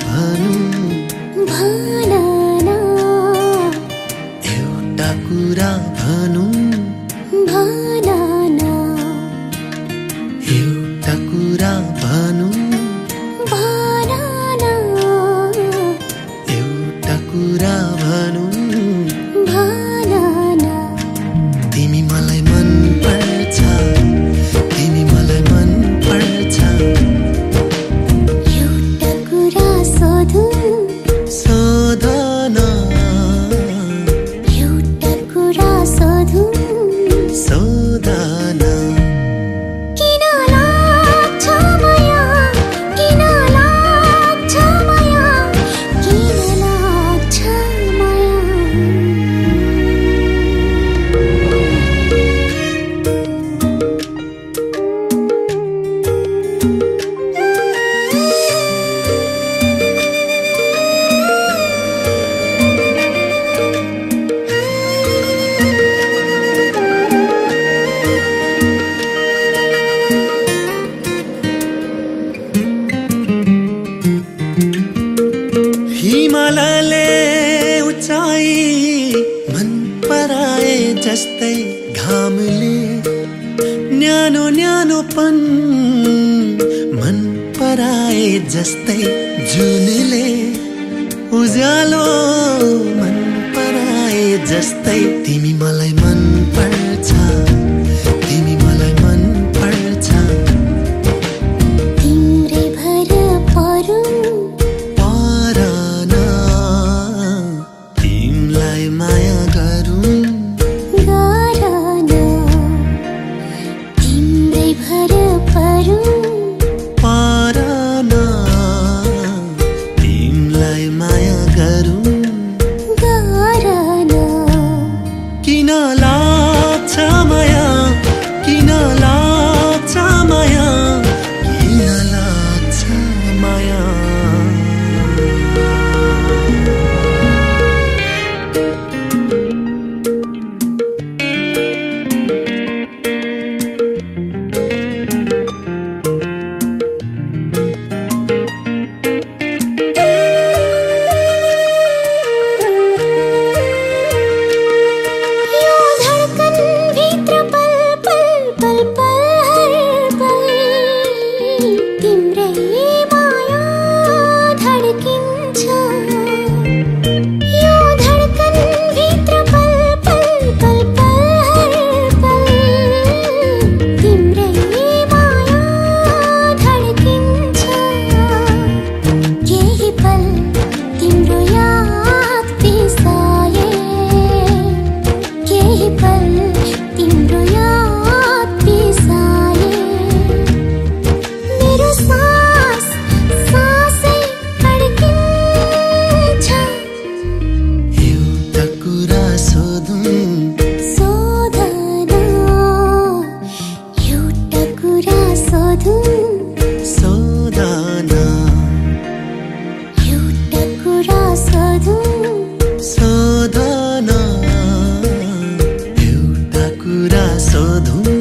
भनौँ। भन एउटा कुरा भनौँ। भन एउटा कुरा भनौँ। भन एउटा कुरा भनौँ। जस्तै घामले न्यानो न्यानोपन मन पराए जस्तै जुनले उज्यालो मन पराए जस्तै तिमी मलाई मन तिमलाई माया गरौँ 我等